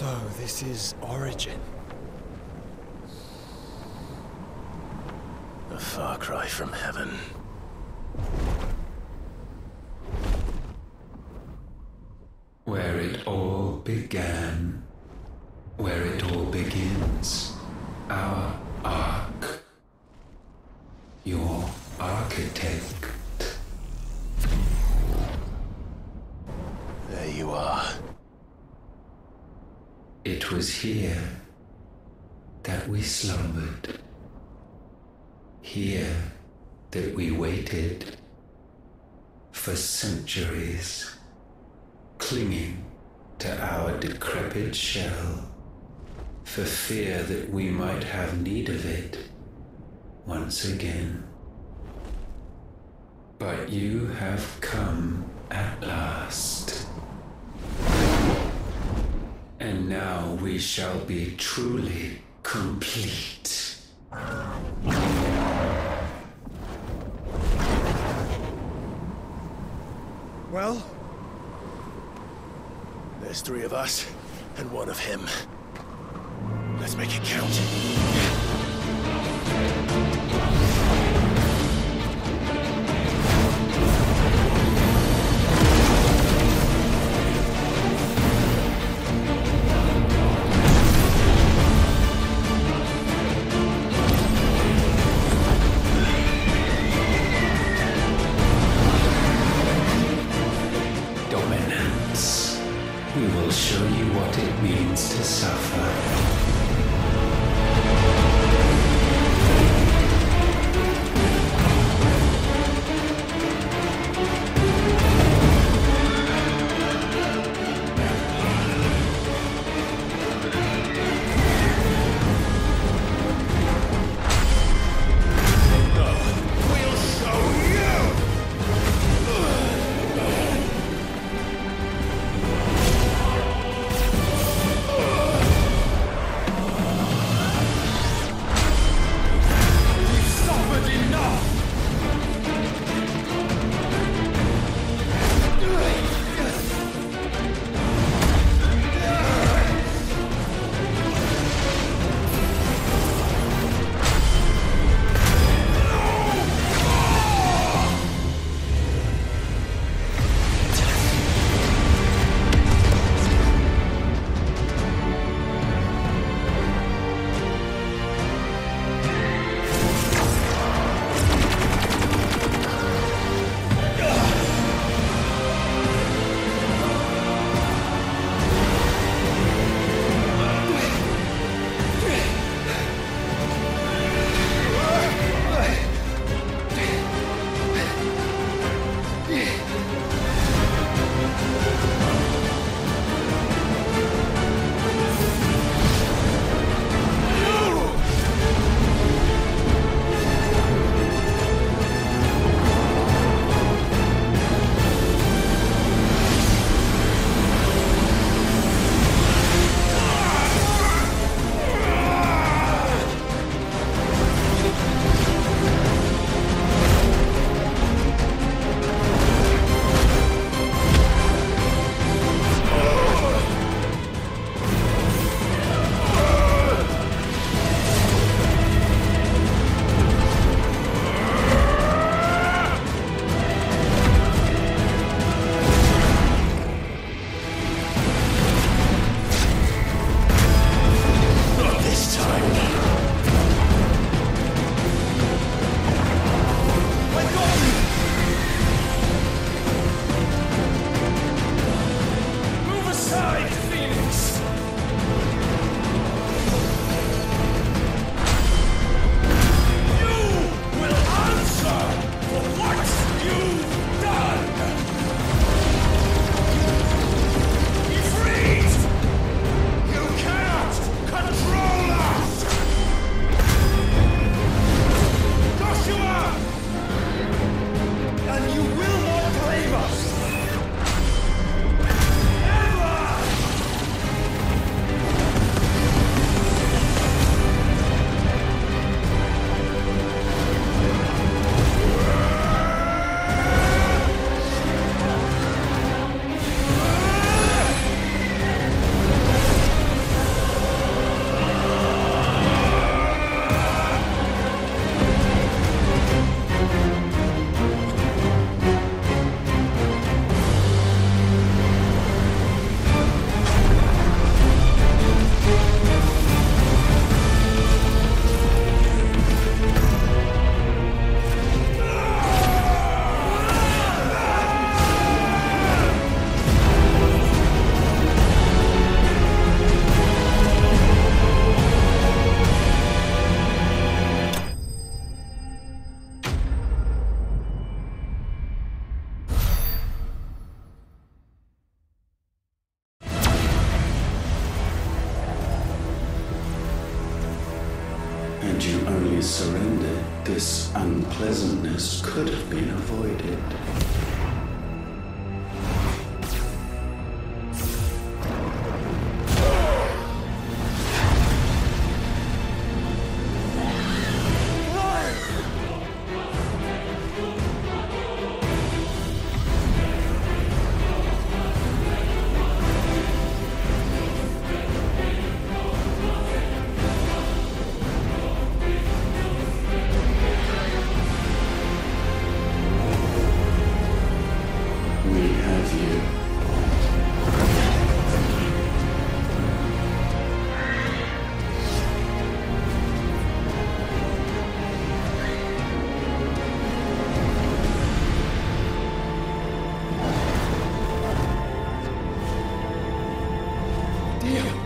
So, this is Origin. A far cry from heaven. Where it all began. Where it all begins. Our ark. Your architect. There you are. It was here that we slumbered. Here that we waited for centuries, clinging to our decrepit shell for fear that we might have need of it once again. But you have come at And now we shall be truly complete. Well, There's three of us and one of him. Let's make it count. Unpleasantness could have been avoided. Have you. Go!